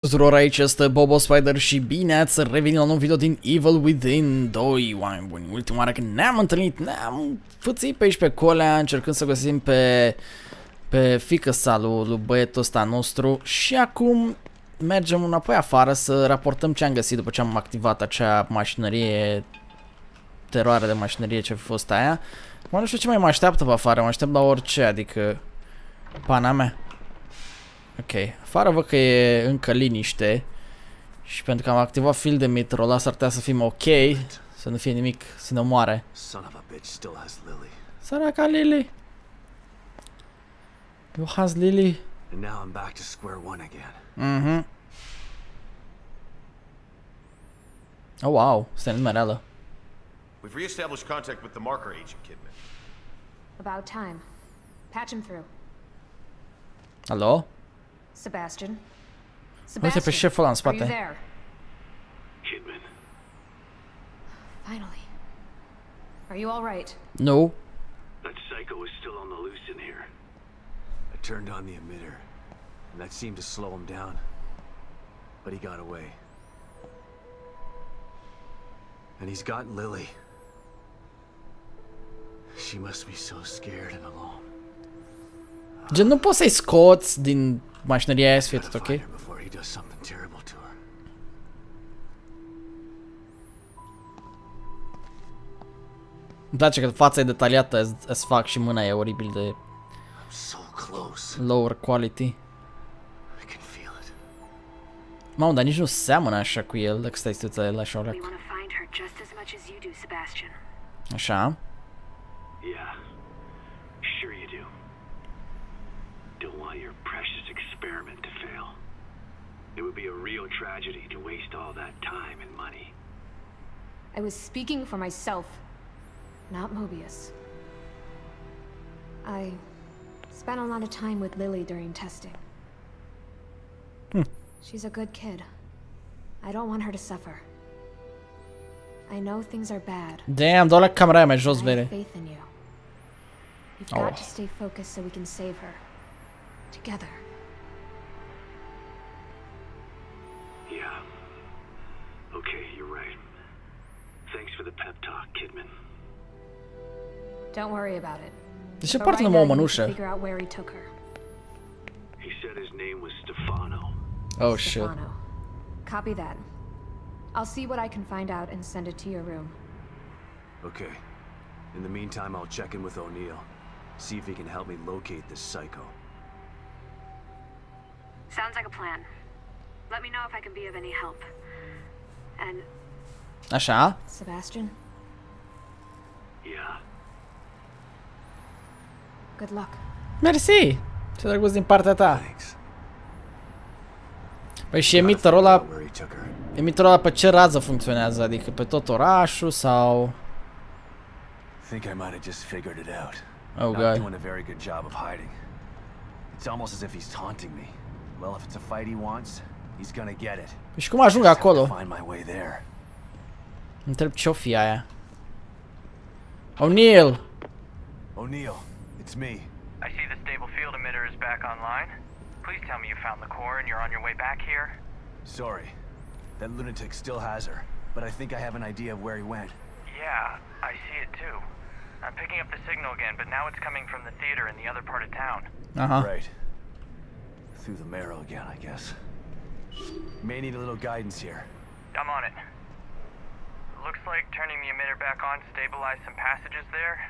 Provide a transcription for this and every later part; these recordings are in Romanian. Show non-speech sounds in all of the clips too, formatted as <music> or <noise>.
tuturor, aici este Bobo Spider și bine ați revenit la un nou video din Evil Within 2, oameni buni. Ultima oară când ne-am întâlnit, ne-am fățit pe aici pe colea, încercând să găsim pe, pe fică sa lui, lui băietul ăsta nostru și acum mergem înapoi afară să raportăm ce am găsit după ce am activat acea mașinărie, teroare de mașinărie ce a fost aia. Mă nu știu ce mai mă așteaptă pe afară, mă aștept la orice, adică pana mea. Ok, afară văd că e încă liniște și pentru că am activat field de metro, ăla s-ar putea să fim ok, să nu fie nimic, să ne omoare. Săraca Lily. You has Lily. And now I'm back to square one again. Mhm. Oh wow, este numerelă. We've re-established contact with the marker agent, Kidman. About time. Patch him through. Alo? Sebastian? Uite pe șeful ăla în are you spate. there? Kidman. Finally. Are you all right? No. That psycho is still on the loose in here. I turned on the emitter, and that seemed to slow him down. But he got away. And he's gotten Lily. She must be so scared and alone. Gen, nu poți să-i scoți din mașinăria aia să fie Gotta tot ok? find her before he does something terrible to her. Îmi place că fața e detaliată as, as fac și mâna e oribil de I'm so close. lower quality. I can feel it. Mamă, dar nici nu seamănă așa cu el, dacă stai să te la așa o We It would be a real tragedy to waste all that time and money. I was speaking for myself, not Mobius. I spent a lot of time with Lily during testing. Hmm. She's a good kid. I don't want her to suffer. I know things are bad. Damn, doar la camera aia mai jos, I have vere. faith in you. You've Oh. got to stay focused so we can save her. Together. For the pep talk, Kidman. Don't worry about it. De ce But poartă right numai o now you need mănușă? Figure out where he took her. He said his name was Stefano. Oh shit. Stefano. Copy that. I'll see what I can find out and send it to your room. Okay. In the meantime, I'll check in with O'Neill. See if he can help me locate this psycho. Sounds like a plan. Let me know if I can be of any help. And Așa. Sebastian, Yeah. good luck. Mersi. Ce drăguț din partea ta. Thanks. Păi și Gotta emitorul figure ăla, out where he took her. emitorul ăla pe ce rază funcționează? Adică pe tot orașul sau... Think I might have just figured it out. Oh Not god. doing a very good job of hiding. It's almost as if he's taunting me. Well, if it's a fight he wants, he's gonna get it. Păi și cum ajung Just have to acolo? find my way there. Întreb ce-o fi aia. O'Neill! O'Neill, it's me. I see the stable field emitter is back online. Please tell me you found the core and you're on your way back here. Sorry. That lunatic still has her, but I think I have an idea of where he went. Yeah, I see it too. I'm picking up the signal again, but now it's coming from the theater in the other part of town. Uh-huh. Right. Through the marrow again, I guess. May need a little guidance here. I'm on it. Looks like turning the emitter back on stabilized some passages there.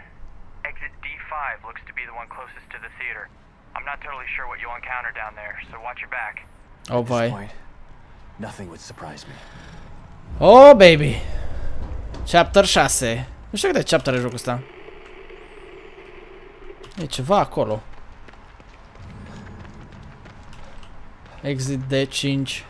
Exit D5 looks to be the one closest to the theater. I'm not totally sure what you'll encounter down there, so watch your back. Oh, boy. point, nothing would surprise me. Oh, baby! Chapter 6. Nu știu câte chapter e jocul ăsta. E ceva acolo. Exit D5.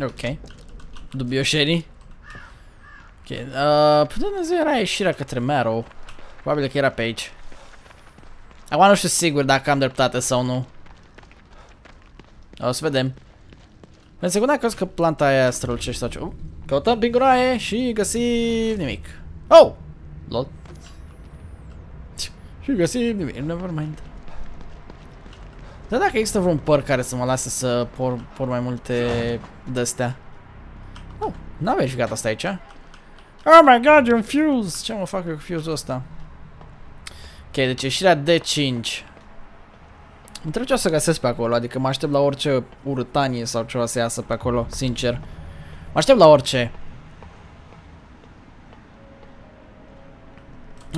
Ok. Dubioșenii. Ok. Uh, pe Dumnezeu era ieșirea către Marrow. Probabil că era pe aici. Acum nu știu sigur dacă am dreptate sau nu. O să vedem. În secunda crezi că planta aia strălucește sau ce. Uh, căutăm prin groaie și găsim nimic. Oh! Lol. Și găsim nimic. Never mind. Dar dacă există vreun păr care să mă lase să por, por mai multe de-astea. Oh, n-am verificat asta aici. Oh my god, e un fuse! Ce mă fac eu cu fuse-ul ăsta? Ok, deci ieșirea D5. Întreb ce o să găsesc pe acolo, adică mă aștept la orice urâtanie sau ceva să iasă pe acolo, sincer. Mă aștept la orice.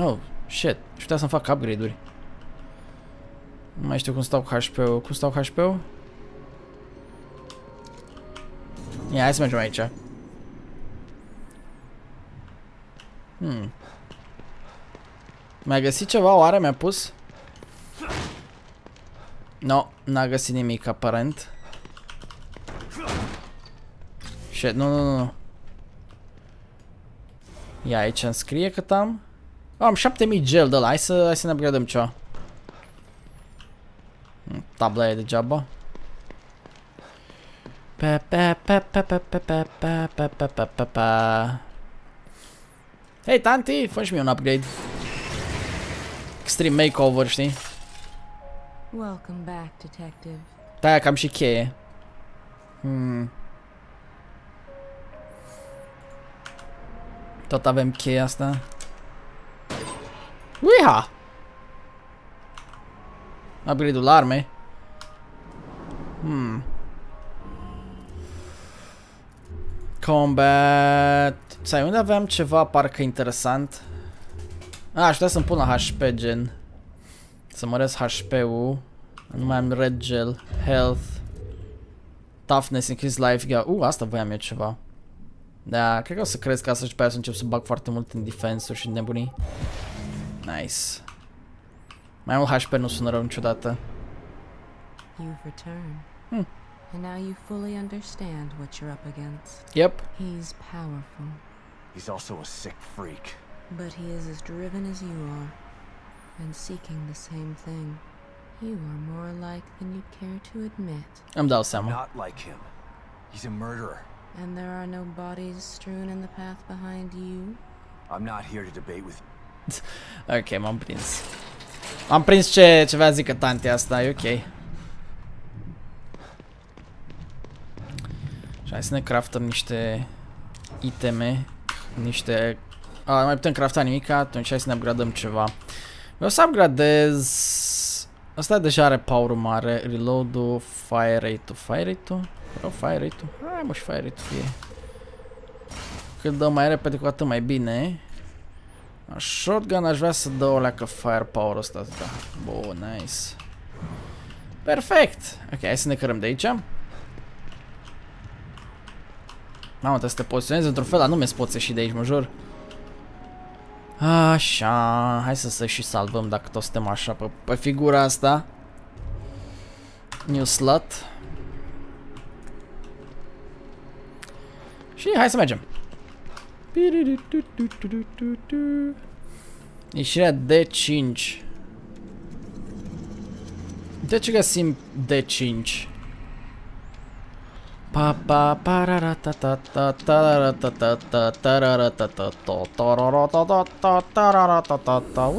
Oh, shit. Și putea să-mi fac upgrade-uri. Nu mai știu cum stau HP-ul. Cum stau HP-ul? Ia, hai să mergem aici. Hmm. Mi-a găsit ceva? Oare mi-a pus? No, n-a găsit nimic aparent. Shit, nu, nu, nu. Ia aici îmi scrie cât am. Oh, am 7000 gel de la. Hai să, hai să ne upgradăm ceva. Tabla e degeaba. Pe pe pe pe pe pe pe pe pe pe pe pe pe Hei, tanti, fă și mie un upgrade. Extreme makeover, știi? Welcome back, detective. Da, cam și cheie. Hmm. Tot avem cheia asta. Uiha! Upgrade-ul la arme. Hmm. Combat. Sai, unde aveam ceva parcă interesant? A, aș putea să-mi pun la HP gen. Să măresc HP-ul. Nu mai am red gel. Health. Toughness, increase life. Yeah. Uh, asta voiam eu ceva. Da, cred că o să cresc asta și pe aia să încep să bag foarte mult în defense-uri și nebunii. Nice. Mai mult HP nu sună rău niciodată. You've returned. Hmm. And now you fully understand what you're up against. Yep. He's powerful, He's also a sick freak. but he is as driven as you are, and seeking the same thing. You are more alike than you'd care to admit. Îmi dau seama. Not like him. He's a murderer. And there are no bodies strewn in the path behind you? I'm not here to debate with you. <laughs> Ok, m-am prins. Am prins ce, ce vrea zică tanti asta, e ok. Și hai să ne craftăm niște iteme, niște... A, nu mai putem crafta nimic, atunci hai să ne upgradăm ceva. Vreau să upgradez... Asta deja are power mare, reload-ul, fire rate-ul, fire rate-ul? Vreau fire rate-ul? Hai mă și fire rate-ul fie. Cât dă mai repede cu atât mai bine. A shotgun aș vrea să dă o leacă firepower ăsta, da. Bun, nice. Perfect. Ok, hai să ne cărăm de aici. Mamă, trebuie să te poziționezi într-un fel anume să poți ieși de aici, mă jur. Așa, hai să se și salvăm dacă tot suntem așa pe, pe figura asta. New slot. Și hai să mergem. Ieșirea D5. De ce găsim D5? Pa pa parara ta ta ta tarara ta ta ta tarara ta ta ta tarara ta ta ta tarara ta ta ta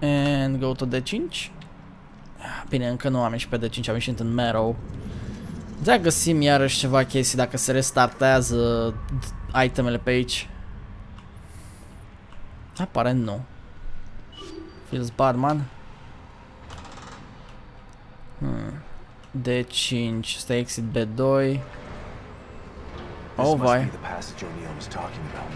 And go to D5 Bine, încă nu am ieșit pe D5, am ieșit în Marrow Dea găsim iarăși ceva chestii dacă se restartează itemele pe aici Aparent nu Feels barman Hmm D5, stai exit B2. This Oh, must vai. be the passage O'Neill was talking about.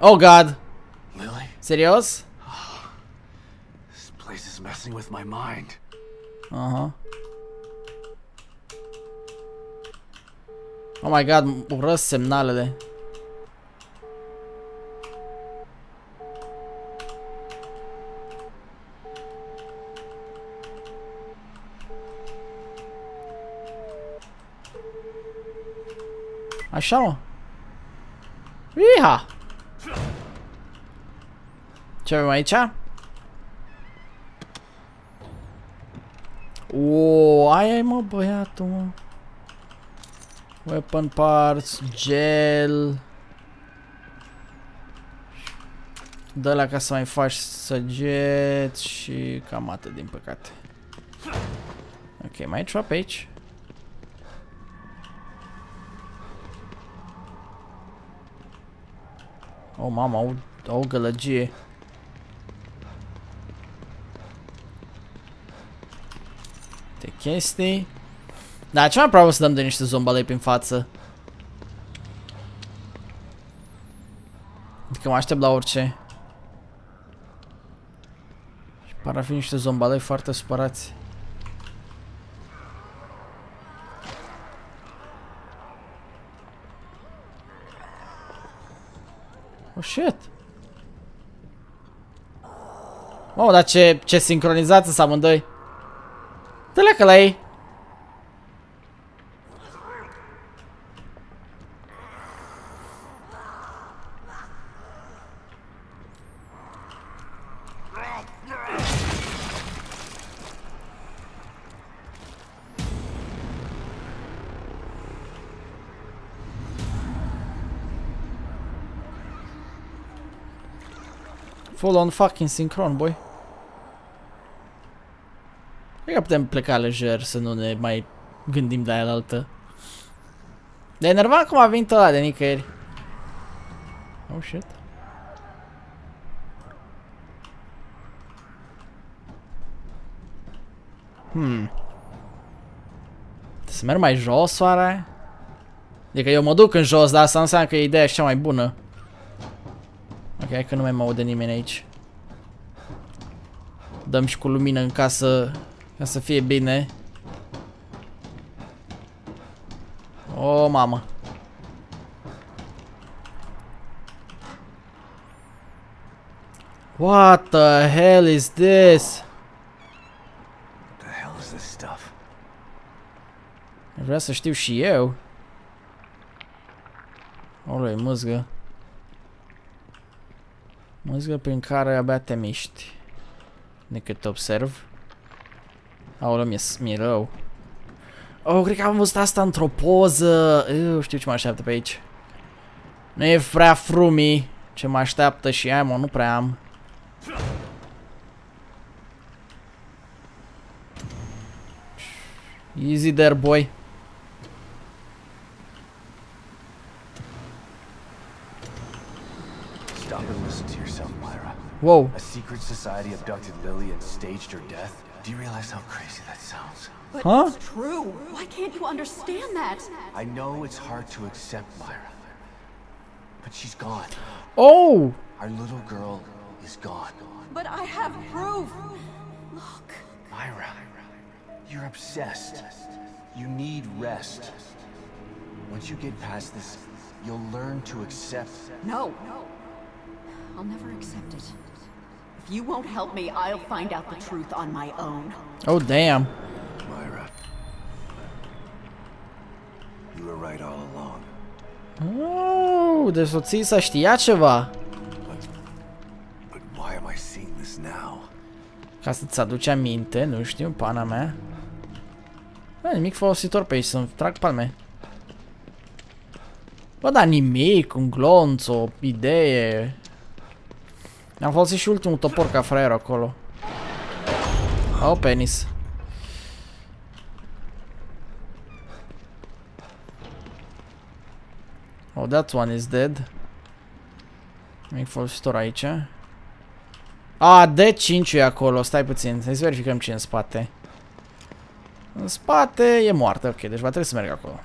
Oh god! Lily, Serios? <sighs> this place is messing with my mind. Aha. Oh my god, urăsc semnalele. Așa, mă. Iha! Ce avem aici? O, aia e mă băiatul mă. Weapon parts, gel. Dă la ca să mai faci săget și cam atât din păcate. Ok, mai e ceva pe aici? Oh, mama, au, au o gălăgie. De chestii. Da, ce mai probabil să dăm de niște zombalei prin față. Adică mă aștept la orice. Și par a fi niște zombalei foarte supărați. Oh, shit. Mamă, dar ce, ce sincronizați sunt amândoi. Dă-le că la ei. Full on fucking sincron, boy. Cred că putem pleca lejer să nu ne mai gândim de aia la altă. De enervant cum a venit ăla de nicăieri. Oh shit. Hmm. Să merg mai jos, oare? Adică eu mă duc în jos, dar asta înseamnă că ideea e cea mai bună. Ok, hai că nu mai mă aude nimeni aici. Dăm și cu lumină în casă ca să fie bine. O, mamă. What the hell is this? What the hell is this stuff? Vreau să știu și eu. Olei, mâzgă. Mâzgă prin care abia te miști. Decât observ. Aoleu, mi-e mi rău. Oh, cred că am văzut asta într-o poză. Eu știu ce mă așteaptă pe aici. Nu e prea frumi ce mă așteaptă și ai, mă, nu prea am. Easy there, boy. Whoa. A secret society abducted Lily and staged her death? Do you realize how crazy that sounds? But Huh? it's true. Why can't you understand that? I know it's hard to accept, Myra. But she's gone. Oh! Our little girl is gone. But I have proof. Look. Myra, you're obsessed. You need rest. Once you get past this, you'll learn to accept. No. I'll never accept it. If you won't help me, I'll find out the truth on my own. Oh, damn. Myra. You were right all along. Oh, de soția știa ceva. But why am I seeing this now? Ca să-ți aduci aminte, nu știu, pana mea. Bă, nimic folositor pe aici, să-mi trag palme. Bă, dar nimic, un glonț, o idee. Am folosit și ultimul topor ca fraier acolo. Oh, penis. Oh, that one is dead. Nimic folositor aici. A, D5 e acolo, stai puțin, hai să verificăm ce e în spate. În spate e moartă, ok, deci va trebui să merg acolo.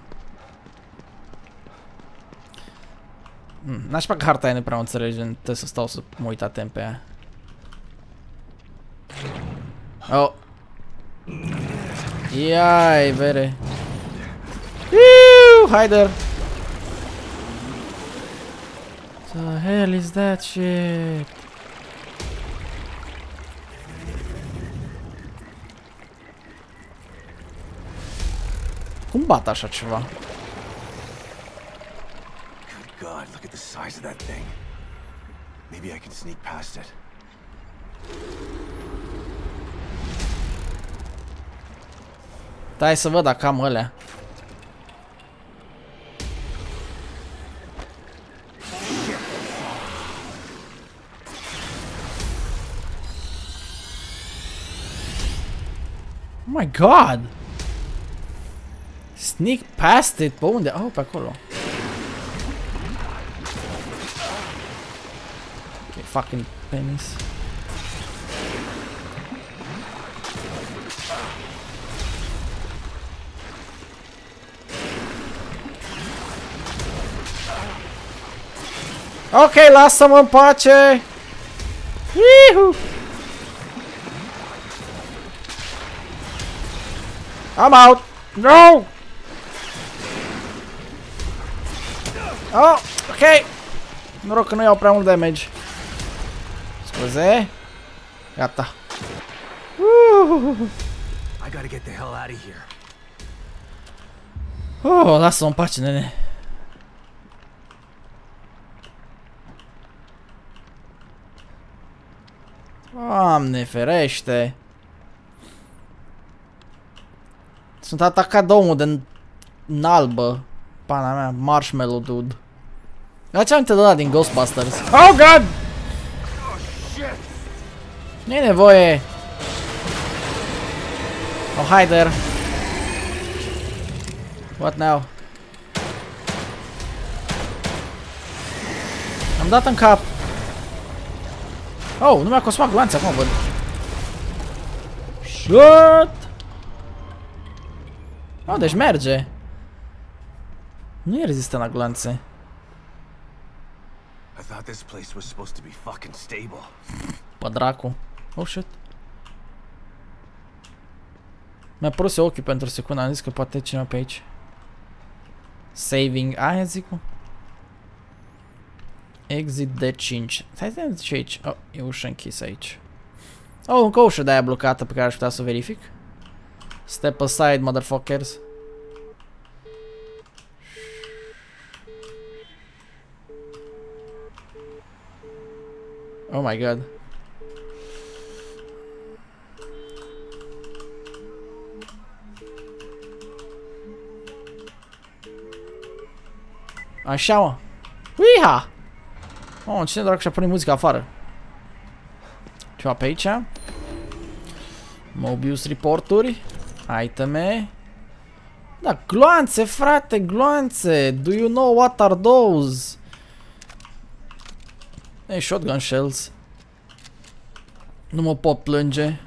N-aș că harta aia nu prea o înțelegem, trebuie să stau să mă uit atent pe ea. Oh. Iai, vere. Iu, Haider. The hell is that shit? Cum bat așa ceva? Size of that thing. Maybe I can sneak past it. Stai să văd dacă am alea. Oh my god! Sneak past it, pe unde? Oh, pe acolo. Fucking penis. Ok, lasă-mă în pace! Ihu! I'm out! No! Oh, ok! Noroc că nu iau prea mult damage. Scuze. Gata. Uh. I gotta get the hell out of here. Oh, lasă-mă în pace, nene. Doamne ferește! Sunt atacat de omul de în albă. Pana mea, Marshmallow Dude. La ce aminte de ăla din Ghostbusters? Oh, God! Nu e nevoie. Oh, hi there. What now? Am dat în cap. Oh, nu mi-a cosmat glanțe acum, văd. Shit! Oh, deci merge. Nu e rezistent la glanțe. I thought this place was supposed to be fucking stable. Pe dracu. Oh, shit. Mi-a părut ochii pentru o secundă, am zis că poate cineva pe aici. Saving, aia zic Exit de 5. Stai să ce aici. Oh, e ușa închisă aici. Oh, încă o ușă de aia blocată pe care aș putea să o verific. Step aside, motherfuckers. Oh my god. Așa, mă. Uiha! Oh, cine doar și-a pune muzica afară? Ceva pe aici? Mobius reporturi. Iteme. Da, gloanțe, frate, gloanțe. Do you know what are those? Ei, shotgun shells. Nu mă pot plânge.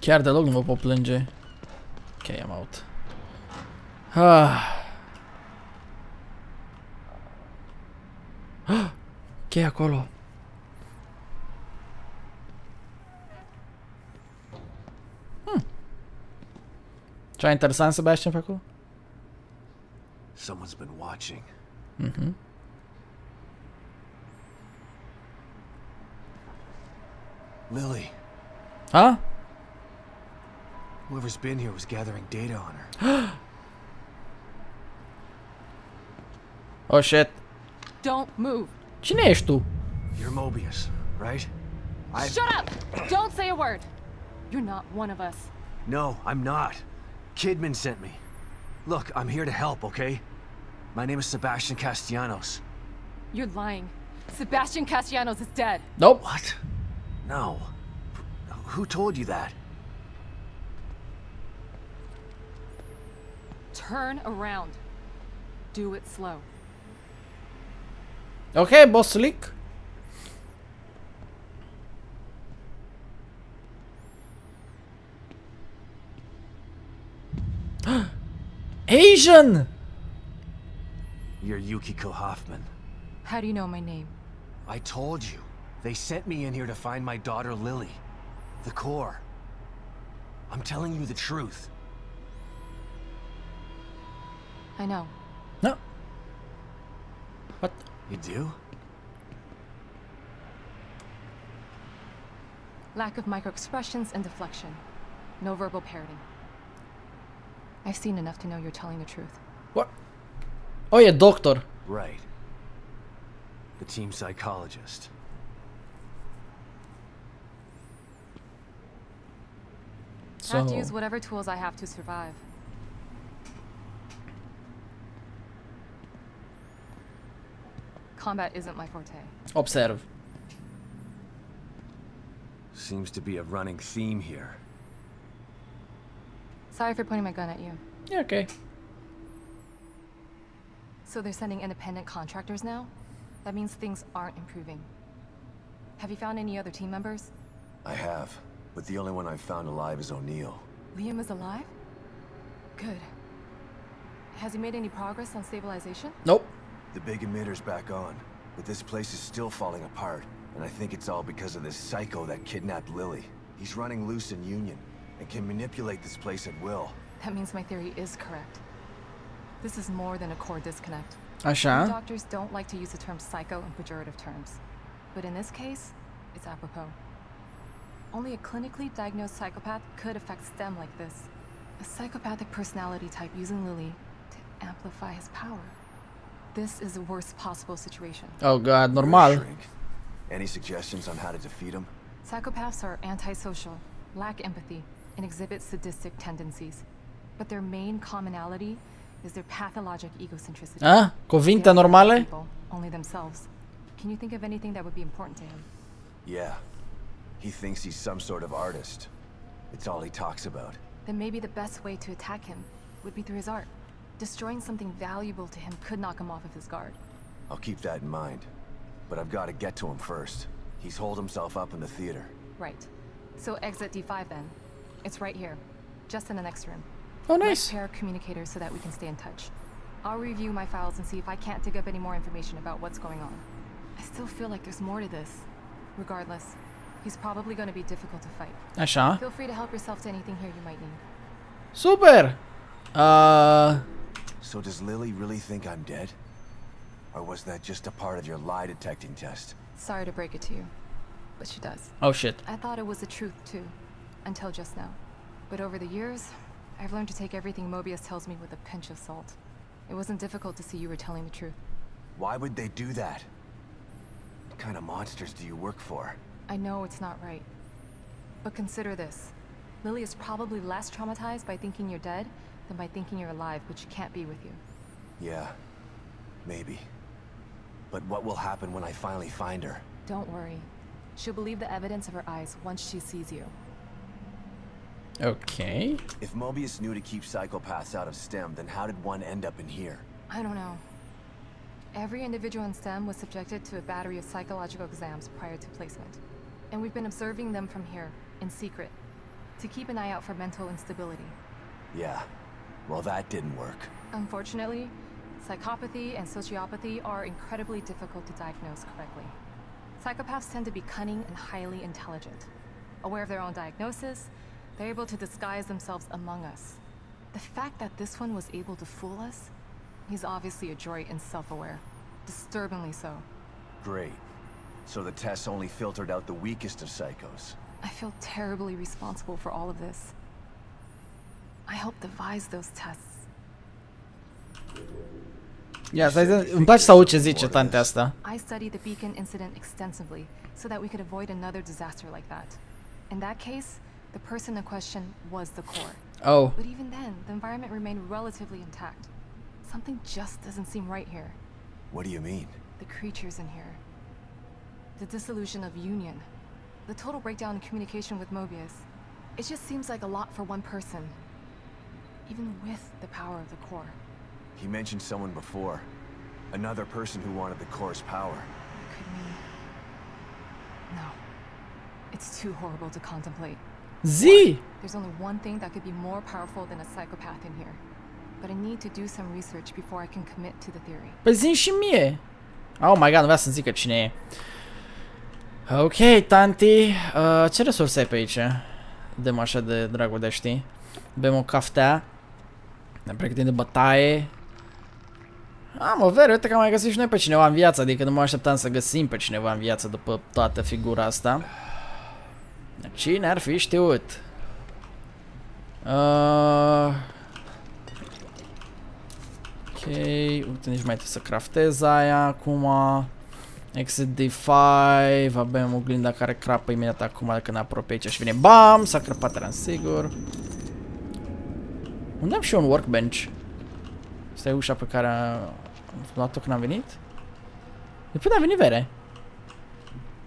Chiar deloc nu mă pot plânge. Ok, I'm out. Ah. Ce e acolo? Hmm. Ceva interesant să bea pe acolo? Someone's been watching. Mhm. Lily, Huh? whoever's been here was gathering data on her. <gasps> Oh shit. Don't move. Cine ești tu? You're Mobius, right? I Shut up! Don't say a word. You're not one of us. No, I'm not. Kidman sent me. Look, I'm here to help, okay? My name is Sebastian Castellanos. You're lying. Sebastian Castellanos is dead. Nope. What? No. Who told you that? Turn around. Do it slow. Ok, bosslic. <gasps> Asian! You're Yukiko Hoffman. How do you know my name? I told you. They sent me in here to find my daughter Lily. The core. I'm telling you the truth. I know. No. What? You do? Lack of microexpressions and deflection. No verbal parroting. I've seen enough to know you're telling the truth. What? Oh, yeah, doctor. Right. The team psychologist. I have to use whatever tools I have to survive. Combat isn't my forte. Observ. Seems to be a running theme here. Sorry for pointing my gun at you. E ok. So they're sending independent contractors now? That means things aren't improving. Have you found any other team members? I have, but the only one I've found alive is O'Neill. Liam is alive? Good. Has he made any progress on stabilization? Nope. The big emitter's back on, but this place is still falling apart. And I think it's all because of this psycho that kidnapped Lily. He's running loose in Union, and can manipulate this place at will. That means my theory is correct. This is more than a core disconnect. Așa. Doctors don't like to use the term psycho in pejorative terms. But in this case, it's apropos. Only a clinically diagnosed psychopath could affect STEM like this. A psychopathic personality type using Lily to amplify his power. This is the worst possible situation. Oh god, normal. Any suggestions on how to defeat him? Psychopaths are antisocial, lack empathy, and exhibit sadistic tendencies. But their main commonality is their pathologic egocentricity. Ah? Cuvinte They don't like normale? people, only themselves. Can you think of anything that would be important to him? Yeah. He thinks he's some sort of artist. It's all he talks about. Then maybe the best way to attack him would be through his art. Destroying something valuable to him could knock him off of his guard. I'll keep that in mind. But I've got to get to him first. He's holed himself up in the theater. Right. So exit D5 then. It's right here. Just in the next room. Oh, Let's nice. pair communicators so that we can stay in touch. I'll review my files and see if I can't dig up any more information about what's going on. I still feel like there's more to this. Regardless, he's probably going to be difficult to fight. Așa. Feel free to help yourself to anything here you might need. Super! Uh, So does Lily really think I'm dead? Or was that just a part of your lie detecting test? Sorry to break it to you, but she does. oh shit. I thought it was the truth too, until just now. But over the years, I've learned to take everything Mobius tells me with a pinch of salt. It wasn't difficult to see you were telling the truth. Why would they do that? What kind of monsters do you work for? I know it's not right. But consider this. Lily is probably less traumatized by thinking you're dead than by thinking you're alive, but she can't be with you. Yeah, maybe. But what will happen when I finally find her? Don't worry. She'll believe the evidence of her eyes once she sees you. Ok. If Mobius knew to keep psychopaths out of STEM, then how did one end up in here? I don't know. Every individual in STEM was subjected to a battery of psychological exams prior to placement. And we've been observing them from here, in secret, to keep an eye out for mental instability. Yeah, well that didn't work. Unfortunately, psychopathy and sociopathy are incredibly difficult to diagnose correctly. Psychopaths tend to be cunning and highly intelligent. Aware of their own diagnosis, they're able to disguise themselves among us. The fact that this one was able to fool us, he's obviously adroit and self-aware. Disturbingly so. Great. So the tests only filtered out the weakest of psychos. I feel terribly responsible for all of this. I helped devise those tests. Ia, stai să... Îmi place să aud ce zice tante asta. I studied the Beacon incident extensively so that we could avoid another disaster like that. In that case, the person in question was the core. Oh. But even then, the environment remained relatively intact. Something just doesn't seem right here. What do you mean? The creatures in here. The dissolution of Union. The total breakdown in communication with Mobius. It just seems like a lot for one person. Even with the power of the core. He mentioned someone before. Another person who wanted the core's power. Could we... No. It's too horrible to contemplate. Z! There's only one thing that could be more powerful than a psychopath in here. But I need to do some research before I can commit to the theory. Păi zi și mie. Oh my god, nu vrea să-mi zică cine e. Ok, tanti. Uh, ce resurse ai pe aici? Dăm așa de dragul de a ști. Bem o caftea. Ne pregătim de bătaie. Am o vere, uite că am mai găsit și noi pe cineva în viață, adică nu mă așteptam să găsim pe cineva în viață după toată figura asta. Cine ar fi știut? Uh... Ok, uite, nici mai trebuie să craftez aia acum. Exit D5, avem oglinda care crapă imediat acum dacă ne apropie aici și vine BAM! S-a crăpat teren sigur. Unde am și eu un workbench? Asta e ușa pe care am luat-o când am venit? De până a venit vere.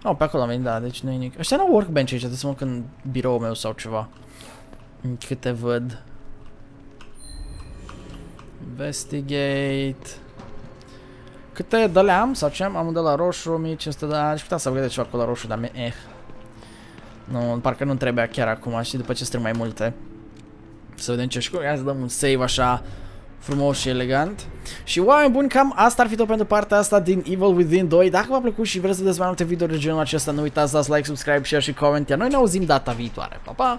Oh, pe acolo am venit, da, deci nu e nimic. Ăștia n-au workbench aici, trebuie să mă duc în biroul meu sau ceva. În câte văd. Investigate. Câte dăle am? Sau ce am? Am de la roșu, 1500 de... Aș putea să văd ceva cu la roșu, dar eh. Nu, parcă nu trebuia chiar acum și după ce strâng mai multe. Să vedem ce știu. Hai să dăm un save așa frumos și elegant. Și oameni buni, cam asta ar fi tot pentru partea asta din Evil Within 2. Dacă v-a plăcut și vreți să vedeți mai multe videouri de genul acesta, nu uitați să dați like, subscribe, share și comment. Iar noi ne auzim data viitoare. Pa, pa!